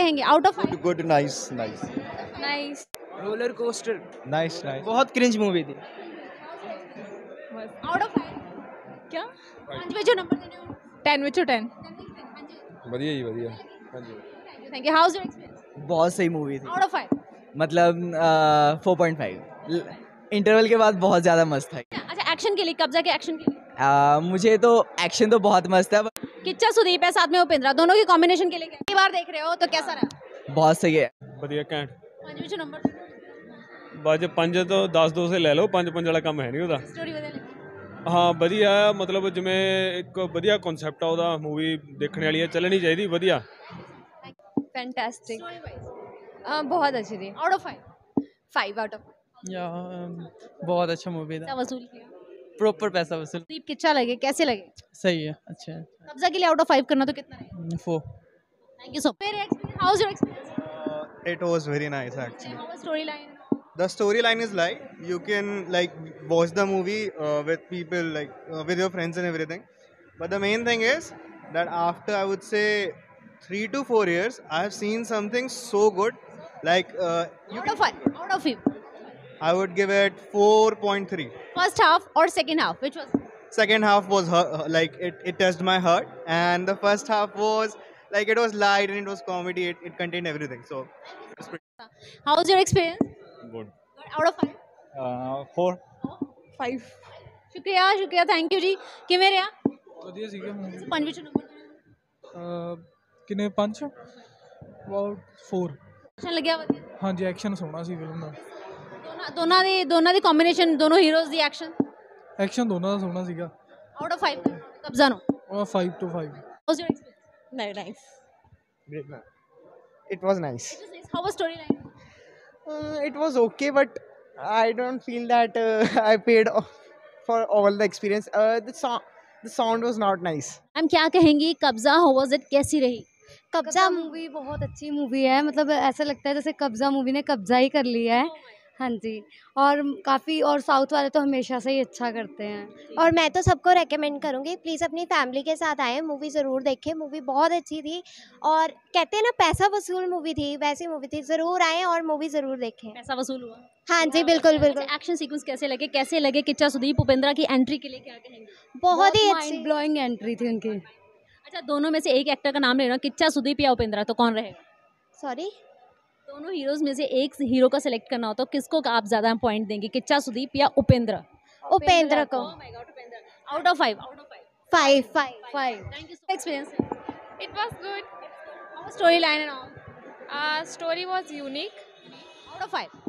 कहेंगे out of good good nice nice nice roller coaster nice nice बहुत cringe movie थी। Out of क्या? पाँच में जो नंबर देने हो? टेन में जो टेन बढ़िया ही बढ़िया। हाँ जी थैंक यू हाउ एक्सपीरियंस बहुत सही मूवी थी। आउट ऑफ़ फाइव मतलब फोर पॉइंट फाइव इंटरवल के बाद बहुत ज़्यादा मस्त है अच्छा एक्शन के लिए कब्जा के एक्शन के लिए? आ, मुझे तो एक्शन तो बहुत मस्त है किच्चा सुदीप है साथ में उपेंद्रा दोनों की कॉम्बिनेशन के लिए पहली बार देख रहे हो तो कैसा रहा बहुत सही है ਵਧੀਆ ਘੈਂਟ पांच बजे नंबर ਬਾਜ 5 ਤੋਂ 10 ਦੋ ਸੇ ਲੈ ਲਓ 5 5 ਵਾਲਾ ਕੰਮ ਹੈ ਨਹੀਂ ਉਹਦਾ स्टोरी बदल ਹਾਂ ਵਧੀਆ ਹੈ, ਮਤਲਬ ਜਿਵੇਂ ਇੱਕ ਵਧੀਆ ਕਨਸੈਪਟ ਆ ਉਹਦਾ ਮੂਵੀ ਦੇਖਣ ਵਾਲੀ ਹੈ ਚੱਲਣੀ ਚਾਹੀਦੀ ਵਧੀਆ फैंटास्टिक बहुत अच्छी थी out of five five out of या बहुत अच्छा मूवी पैसा वसूल किया प्रॉपर पैसा वसूल सुदीप किच्चा लगे कैसे लगे सही है अच्छा कब्जा के लिए आउट ऑफ़ फाइव करना तो कितना है फोर थैंक यू सो मेरे experience how is your experience it was very nice actually how story line the storyline is like you can like watch the movie uh, with people like uh, with your friends and everything but the main thing is that after i would say 3 to 4 years i have seen something so good like uh, you out of five out of five I would give it 4.3. First half or second half? Which was? Second half was like it, it touched my heart, and the first half was like it was light and it was comedy. It, it contained everything. So. How was your experience? Good. Out of five. Uh, four. Five. ਸ਼ੁਕਰੀਆ ਸ਼ੁਕਰੀਆ thank you ਜੀ ਕਿਵੇਂ ਰਿਹਾ ਵਧੀਆ ਸੀਗਾ ਪੰਜ ਵਿੱਚ number ਕਿੰਨੇ ਪੰਜ ਅਬਾਊਟ 4 Action? ਲੱਗਿਆ ਵਧੀਆ ਹਾਂਜੀ ਐਕਸ਼ਨ ਸੋਹਣਾ ਸੀ ਫਿਲਮ ਦਾ ਦੋਨਾਂ ਦੋਨਾਂ ਦੀ ਦੋਨਾਂ ਦੀ ਕੰਬੀਨੇਸ਼ਨ ਦੋਨੋਂ ਹੀਰੋਜ਼ ਦੀ ਐਕਸ਼ਨ ਐਕਸ਼ਨ ਦੋਨਾਂ ਦਾ ਸੋਹਣਾ ਸੀਗਾ ਆਊਟ ਆਫ 5 ਕਬਜ਼ਾ ਨੂੰ ਉਹ 5 ਟੂ 5 ਹਾਊਸ ਯੋਰ ਐਕਸਪੀਰੀਅੰਸ नहीं nice Great man. It was nice. How was story line Uh, it was okay, but I don't feel that uh, I paid o- for all the experience. Uh, the song, the sound was not nice. Ma'am क्या कहेंगी कब्जा how was it कैसी रही कब्जा movie बहुत अच्छी movie है मतलब ऐसा लगता है जैसे कब्जा मूवी ने कब्जा ही कर लिया है हाँ जी और काफ़ी और साउथ वाले तो हमेशा से ही अच्छा करते हैं। और मैं तो सबको रेकमेंड करूँगी प्लीज़ अपनी फैमिली के साथ आए मूवी ज़रूर देखें मूवी बहुत अच्छी थी। और कहते हैं ना पैसा वसूल मूवी थी वैसी मूवी थी ज़रूर आएँ और मूवी ज़रूर देखें। पैसा वसूल हुआ। हाँ जी बिल्कुल बिल्कुल। एक्शन सीक्वेंस कैसे लगे? कैसे लगे किच्चा सुदीप उपेंद्रा की एंट्री के लिए क्या कहेंगे? बहुत ही अच्छी। ब्लोइंग एंट्री थी उनकी। अच्छा दोनों में से एक एक्टर का नाम लेना किच्चा सुदीप या उपेंद्रा तो कौन रहेगा? सॉरी दोनों हीरोज में से एक हीरो का सिलेक्ट करना होता है किसको आप ज़्यादा पॉइंट देंगे? किच्चा सुदीप या उपेंद्र? उपेंद्र को। Out of five five five five thank you experience it was good story line and all story story unique out of five